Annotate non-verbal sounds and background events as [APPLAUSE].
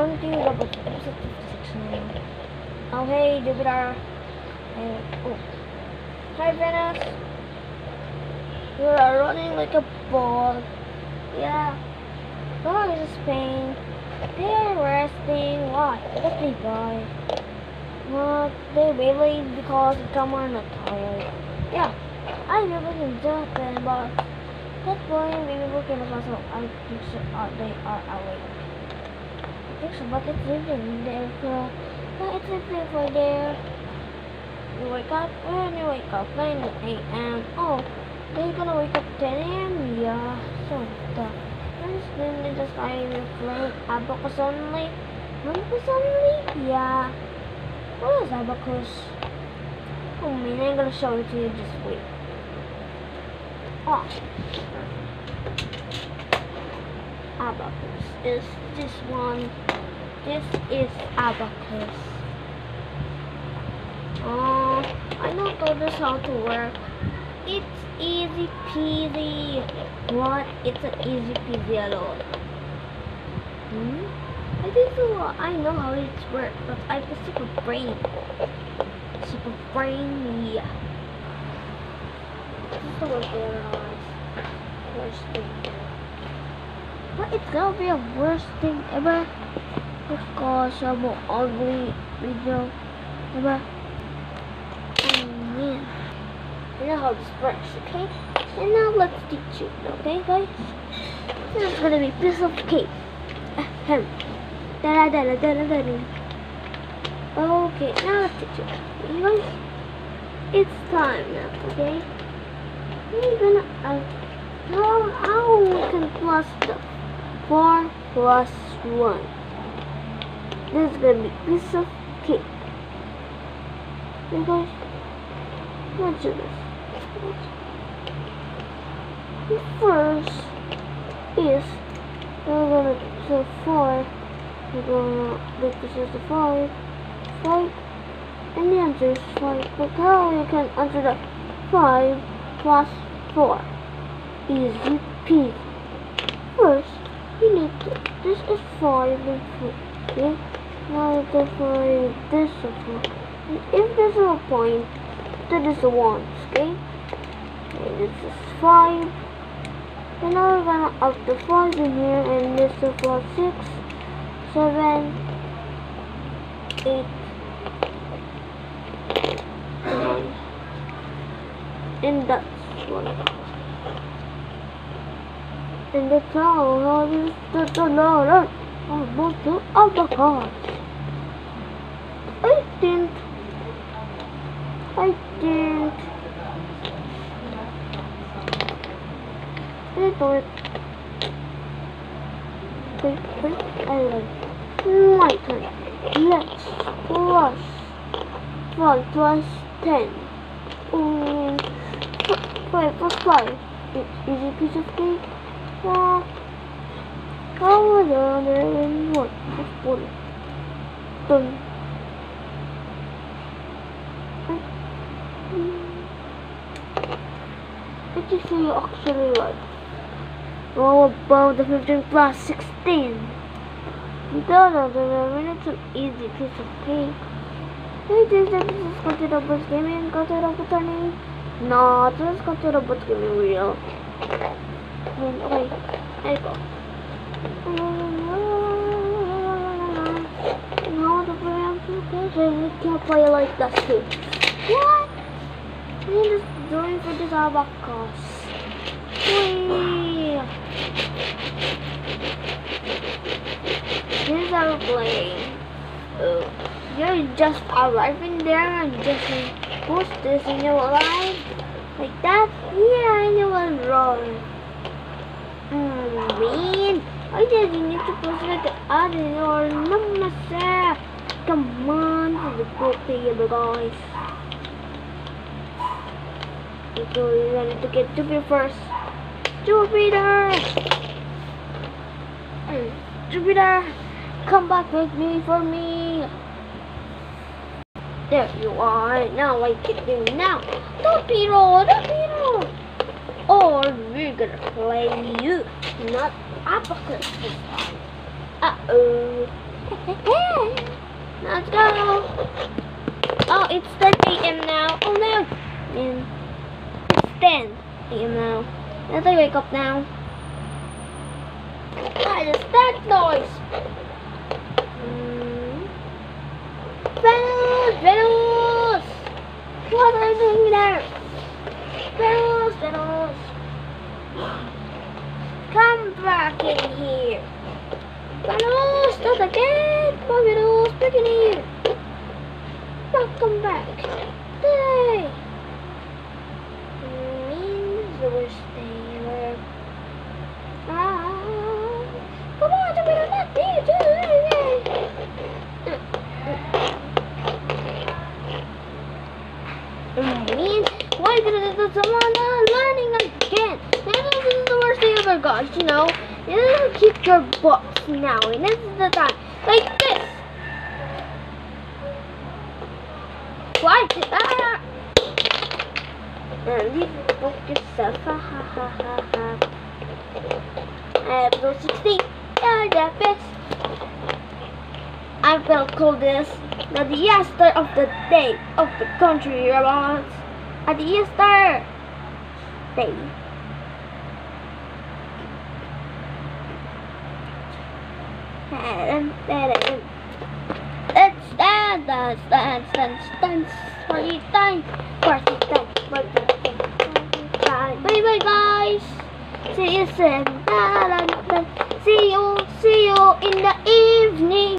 on to Robot episode 56 now. Oh, hey, Jupiter. Hey, oh. Hi, Venus. You are running like a ball. Yeah. Dog is pain. They are resting. Why? Because they die. Well, they really because some are not tired. Yeah, I really can do that, but that point maybe we can also I think uh, they are awake. I think so, but it's even there for no, it's even for there. You wake up when you wake up 9 a.m. Oh, they're gonna wake up 10 a.m. Yeah, so the and then they just I will play abacus only. Abacus only? Yeah. What is abacus? Oh man, I'm gonna show it to you. Just wait. Oh. Abacus is this one. This is abacus. Oh, I don't know this how to work. It's easy peasy. What? It's an easy peasy alone. Hmm? I think so. I know how it's works, but I have a super brain. Super brain, yeah. This is the worst thing Worst thing but it's gonna be the worst thing ever because I'm an ugly video ever. Oh man. You know how this works, okay? And now let's teach you, okay guys? This is gonna be a piece of cake. Ahem. Da da da da da da da Okay, now let's teach you. You guys, it's time now, okay? We're gonna, uh, how, how we can plus stuff. 4 plus 1. This is going to be piece of cake. There goes. Let's do this. First is we're going to do 4. We're going to make this as a 5. 5. And the answer is 5. But how you can answer the 5 plus 4? Easy peasy. First, you need to, this is five and four. Okay, now the five, this is. And if there's a point, that is a one. Okay. Okay, this is 5. Then now we're gonna up the 5 in here and this is plus 6, 7, 8, 9. And that's what And that's how how this is the learn about the abacus. I didn't I didn't do it. Wait, wait, I like my turn. Let's plus five plus ten. Um, five plus five. Is piece of cake? Yeah. How would I what? Just one. Done. What you you actually right? How about the 15 plus 16? No, no, no, no, it's an easy piece of cake. Hey, this is go the bus gaming, go to the button. No, let's go to the bus gaming wheel. And, okay, there you go. Now the we can't play like that too. What? I'm just doing for this abacus. Whee! Is our plane. Oh, you're just arriving there and just push this in your line. Like that? Yeah, and you will roll. I just need to it out in your number. Come on, this is a good thing, guys. So we wanted to get Jupiter first. Jupiter! Jupiter! Come back with me for me! There you are. Now I get you now. Torpedo! Torpedo! Or we're gonna play you. Not abacus this time. Uh-oh. Let's [LAUGHS] go. Oh, it's 10 a.m. now. Oh no. And it's 10 a.m. now. Let's wake up now. What is that noise? Mm. Venus! Venus! What are you doing there? Venus! Venus! Come back in here! Venus! Not again! On, Back in here! Welcome back! Yay! Means we're staying where Ah, come on, I'm gonna let me do. Means why did someone learning again? This is the worst thing ever, guys. You know, you keep your books now, and this is the time, like this. Why did ah? And leave the book yourself. Ha ha ha ha ha. Episode 16. Yeah, the best. I will call this the disaster of the day of the country robots. A disaster day. And then Let's dance, dance, dance, dance, dance. Party time, party time, party time. Bye bye guys. See you soon. See you, see you in the evening.